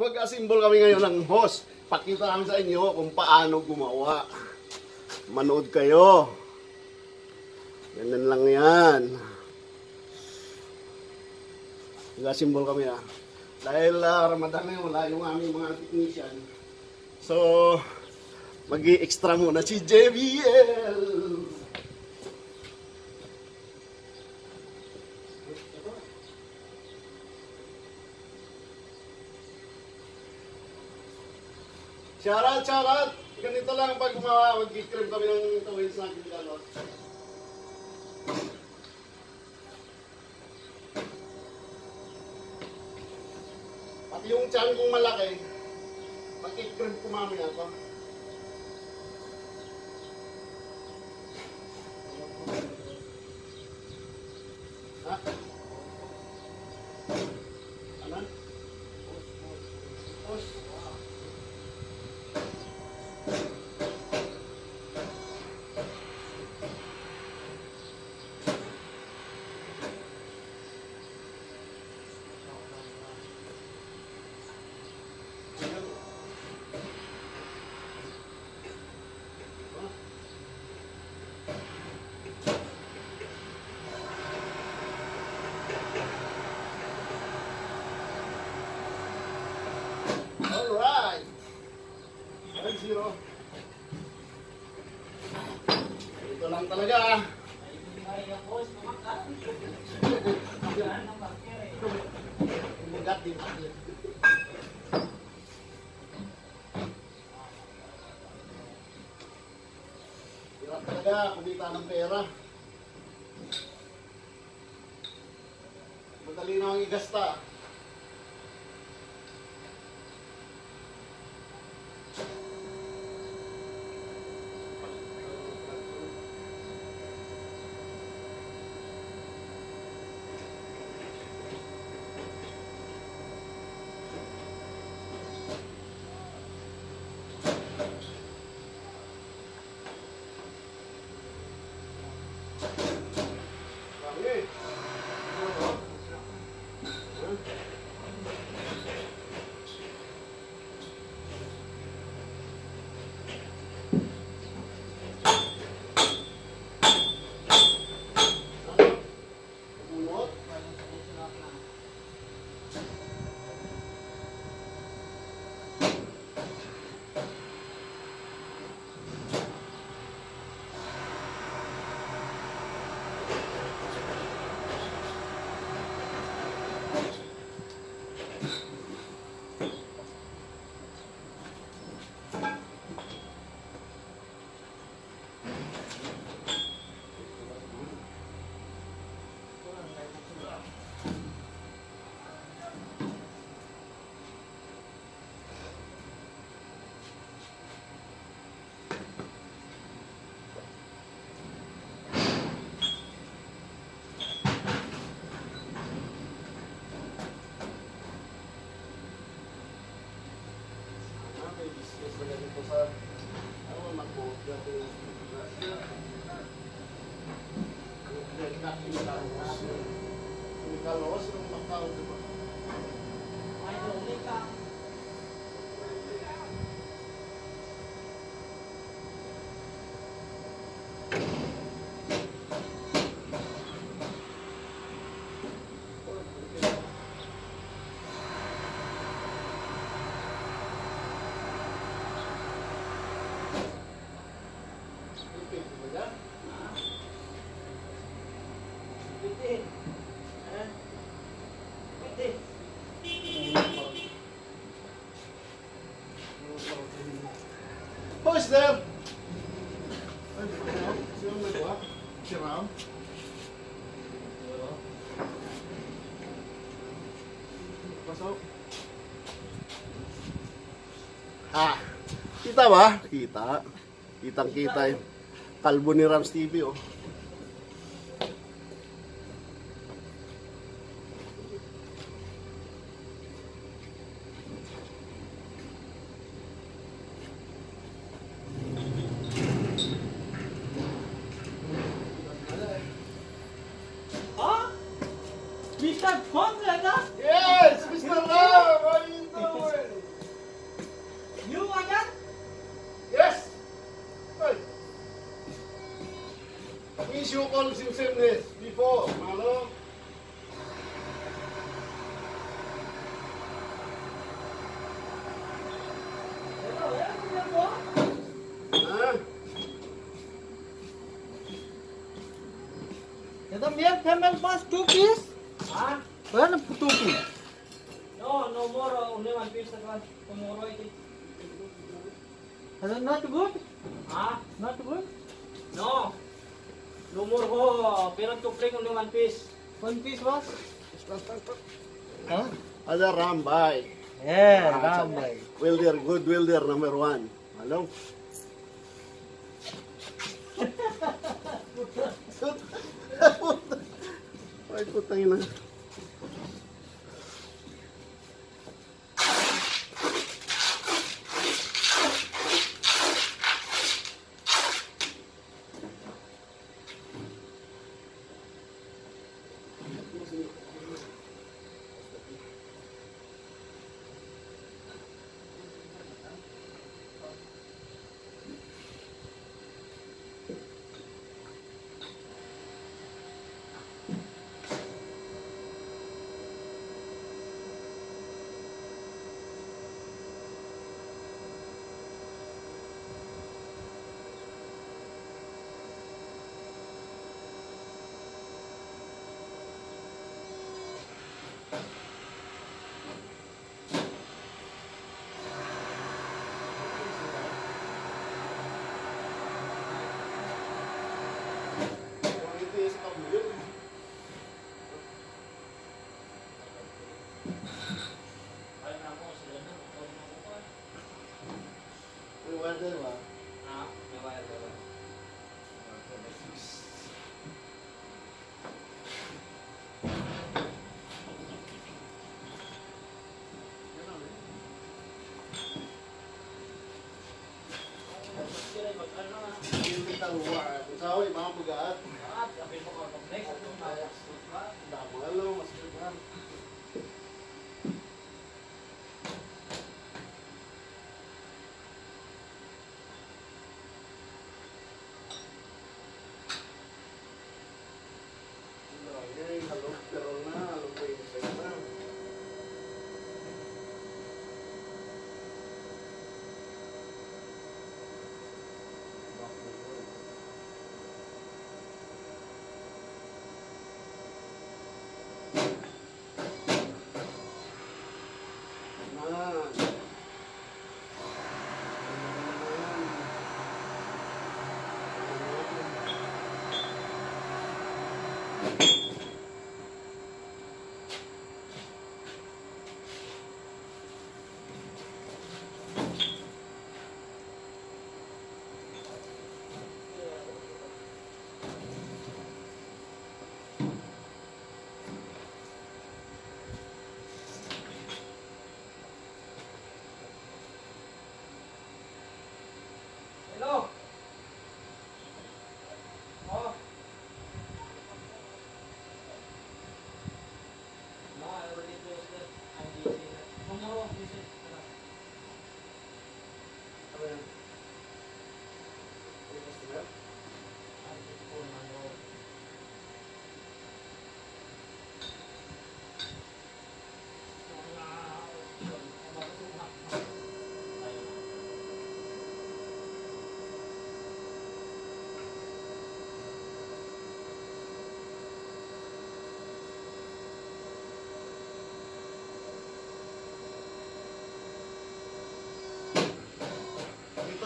mag-assemble kami ngayon ng host. Pakita namin sa inyo kung paano gumawa. Manood kayo. Ganun lang yan. Mag-assemble kami ah. Dahil uh, Ramadan na wala yung aming mga technician. So, mag extra muna si JBL. Shoutout, shoutout! Ganito lang pag mag-cream kami ng tawin sa akin galos. At yung tiyan kong malaki, mag-cream ko mamaya pa. Ha? Ng pera. Madali na ang igasta. Dami. Bunot. Ah, may business na ganito sa ano, mag-boat na ito. Kalos, yung Macau, di ba? Ipit, di ba? Who's there? Sino may kuha? Si Ram? Pasok. Ah, kita ba? Kita. Kitang kita yung kalbo ni Rams TV oh. Mer camel bus two piece. Ah? Na two piece. No, no more. Only one piece. Tomorrow it is. Is it not good? Ah? Not good? No. No more ho. Pero to bring only one piece. One piece was? Huh? Ada Rambay. Yeah, Ah, Rambay. Welder, good welder number one. Hello? 朋友们 Yung bitang huwa. Kung saway, mga bugat. Ah, sabi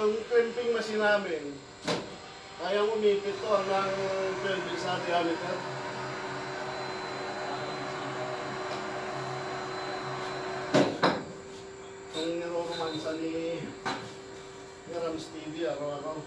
Itong crimping machine namin, kayang umipit to hanggang 12 sa diameter. Kung niroromansa ni Rams TV araw-araw.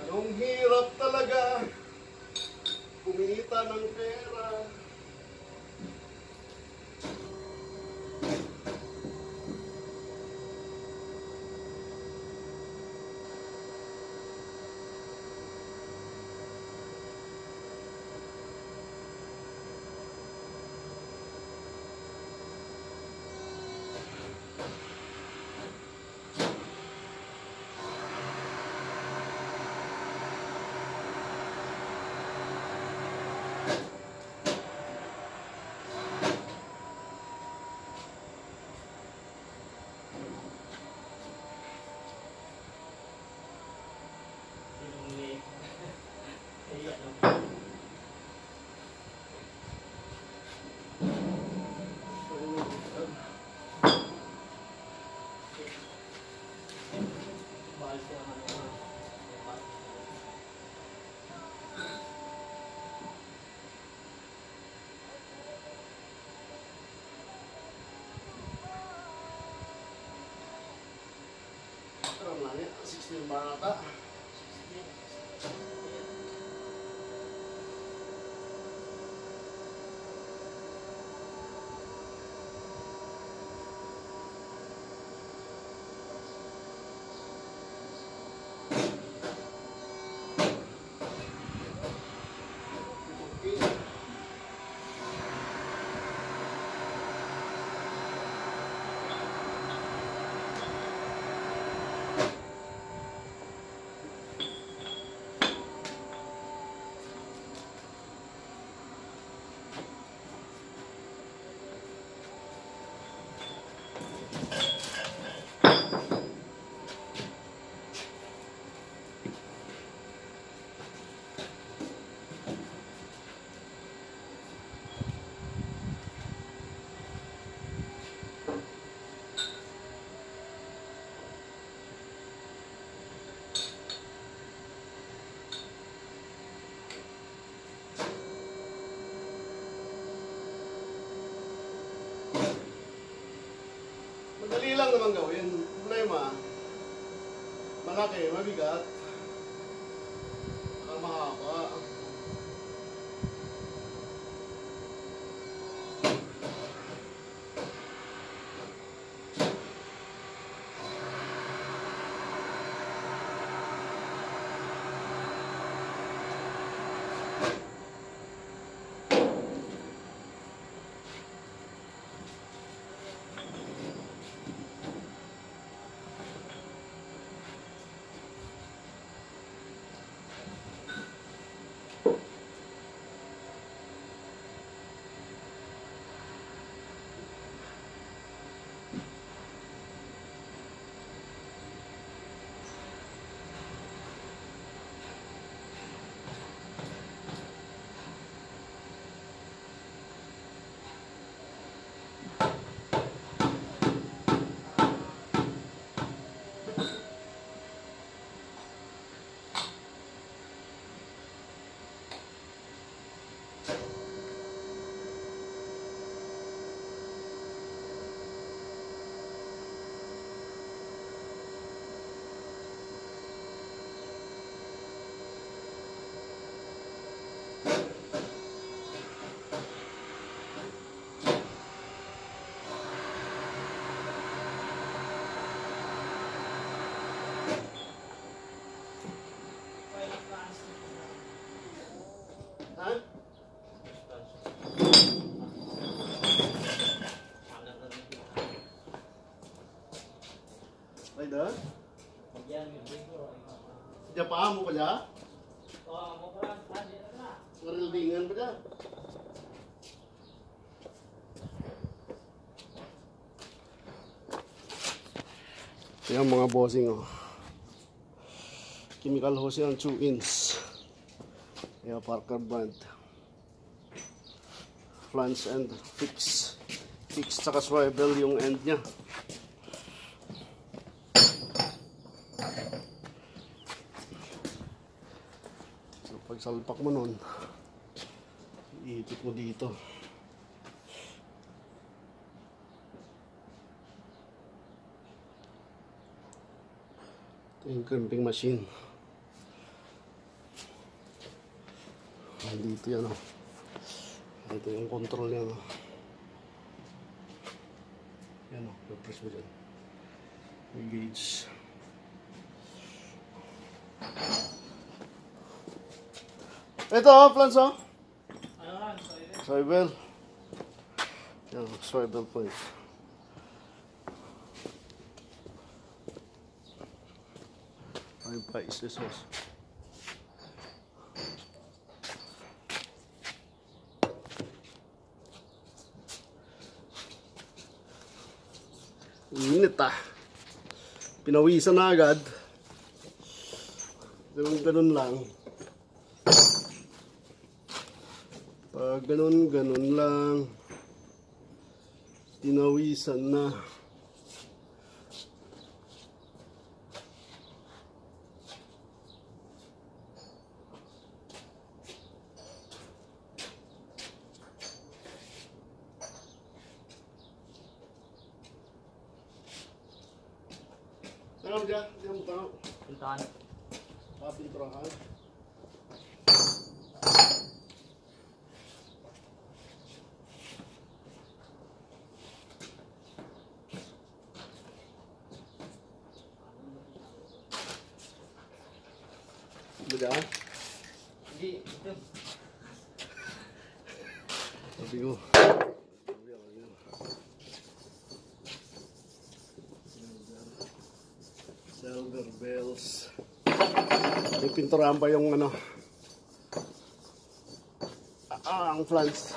Anong hirap talaga kumita ng pera. Pero lang yan, 16 bata. Madali lang naman gawin. Problema, malaki, mabigat. Saka mahaba. Ha? Ay da? Diya pa mo pa diya? Ngarildingan pa diya? Yan mga bossing oh. Chemical hose yan, 2 inch. Kaya Parker brand. Flange and fix. Fix tsaka swivel yung end niya. So pag salpak mo nun, iipit mo dito. Ito yung crimping machine. Dito yan oh. Ito yung control yan oh. Yan oh, press mo dyan. May gauge. Ito oh, plans oh. Ano. Swivel. Yan, swivel point. Ayun pa, is this sauce. Init ah. Pinawisan na agad. Ganun ganun lang. Pag ganun ganun lang. Pinawisan na. Dyan? Hindi, ito. Sabi ko. Silver bells. May pinturahan pa yung ano. Ah, ang flags.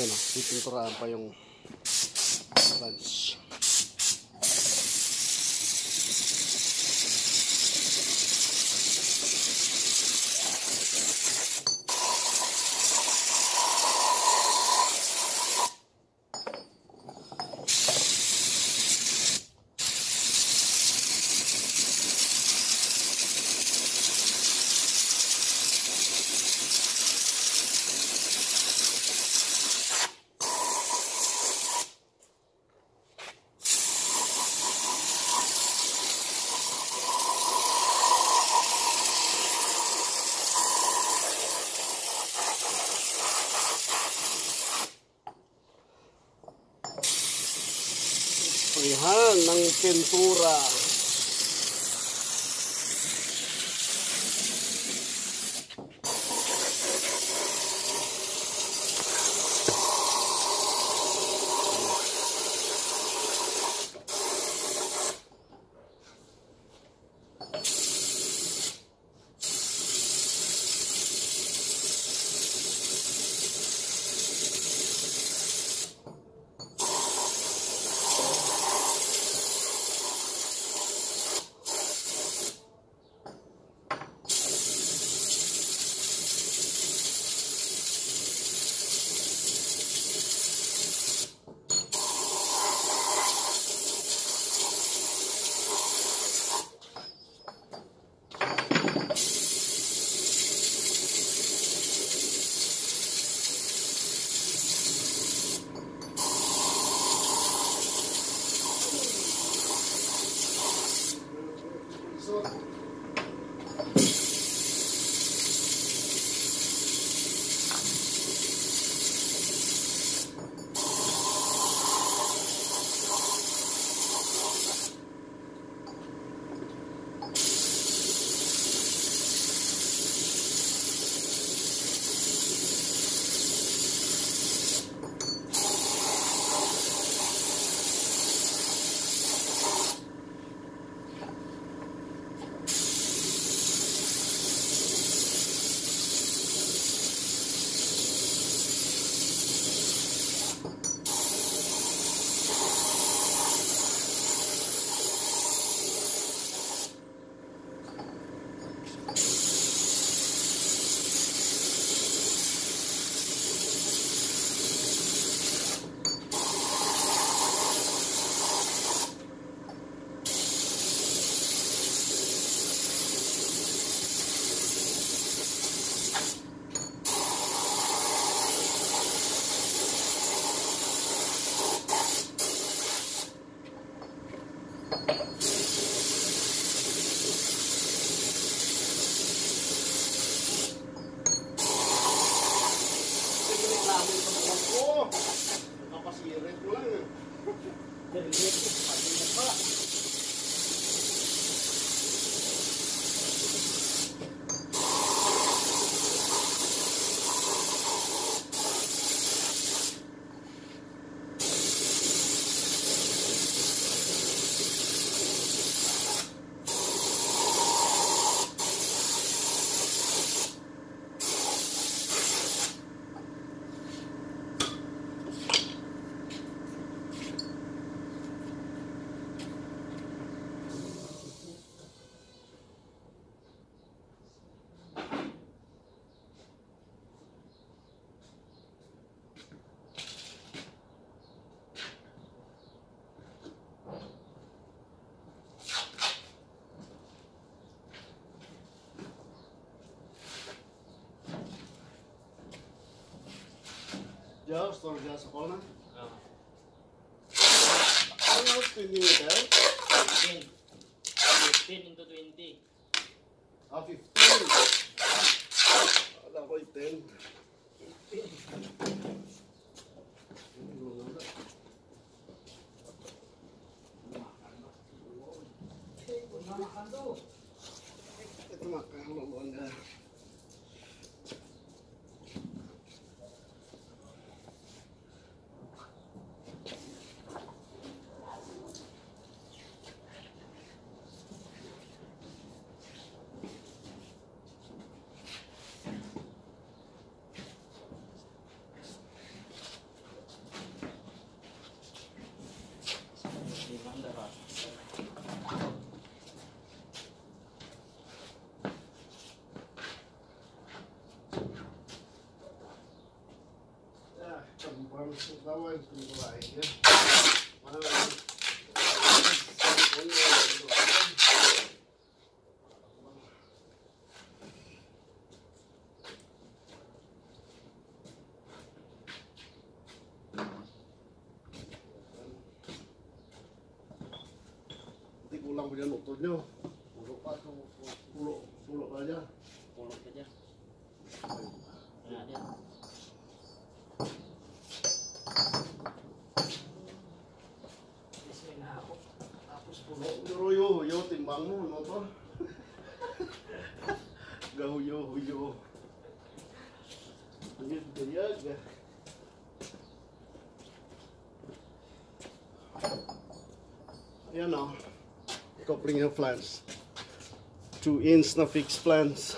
Ayan o, pipinturahan pa yung flags. Pintura. The Jauh, setor jauh sekolah. Kalau meter. Fifteen. Fifteen into twenty. Ah, Itu makan Bonda. pulang punya lututnya puluk pak puluk puluk aja. Puluk aja. coupling your plants two inch no plants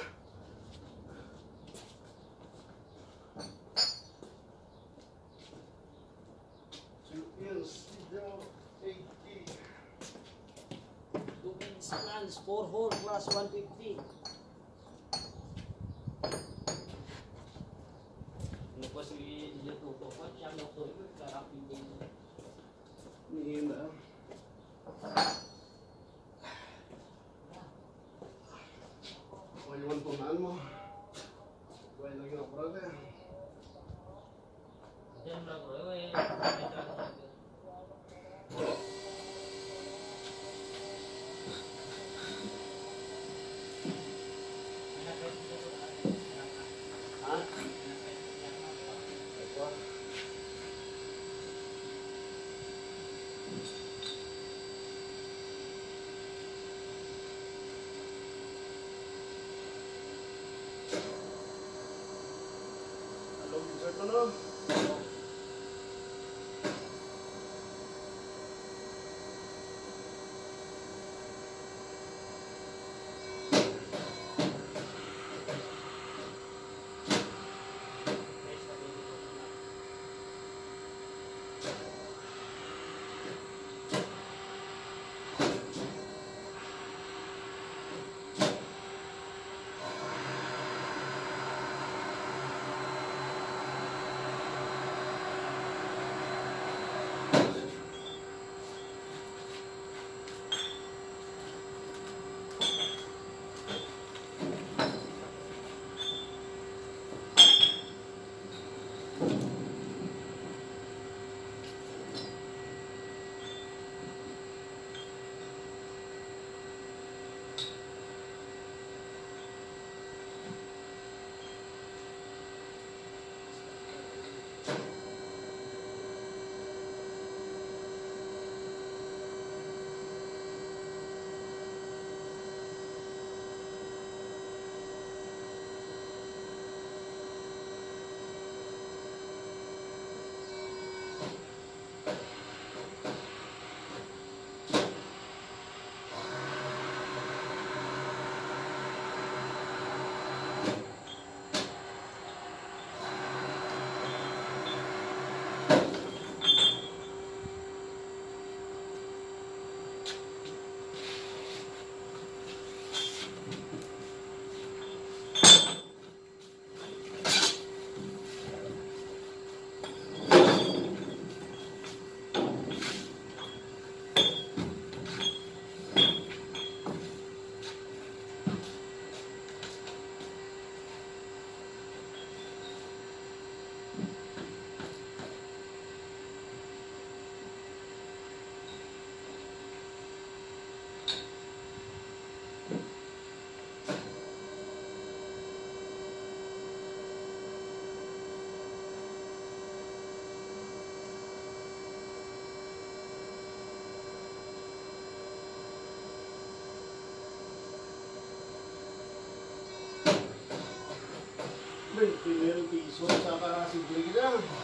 20 mil piso sa karasible na. Sa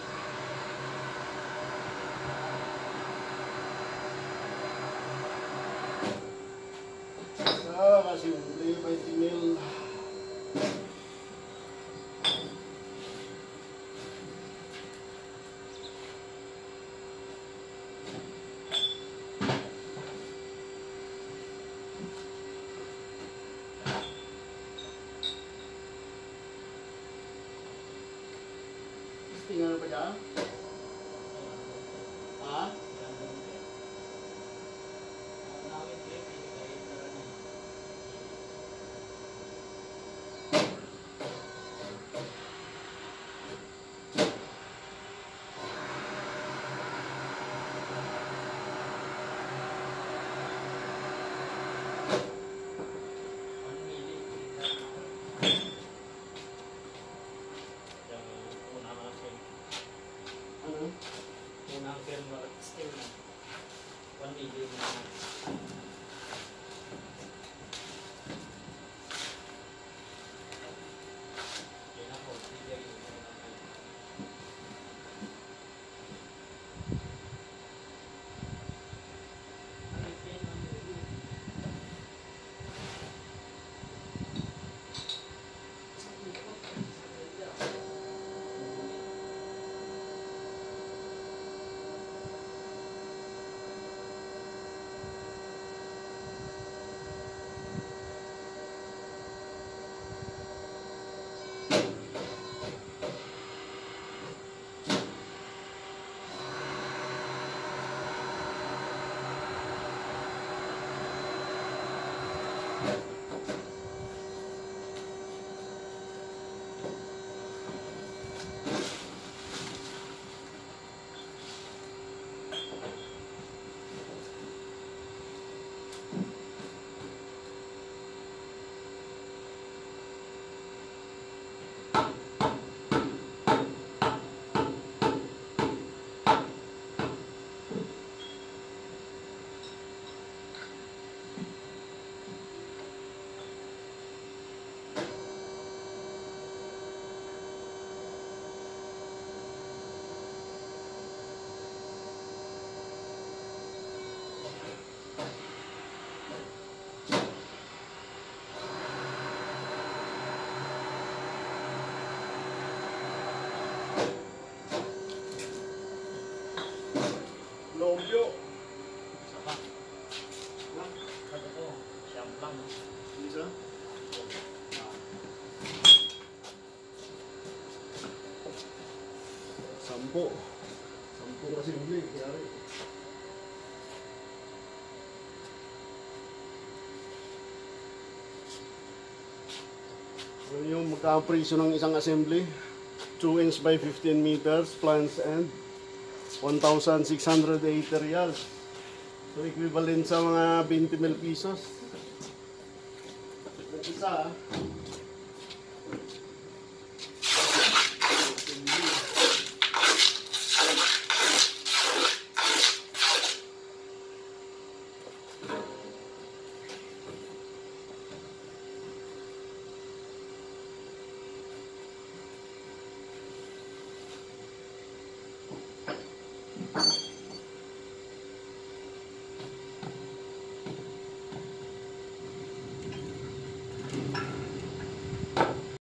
Sampo. Sampo kasi huli. Kaya rin. Ano yung magka-presyo ng isang assembly? 2 inch by 15 meters, plans end. 1,680 reals. So equivalent sa mga 20 mil pesos. Nag-isa ah.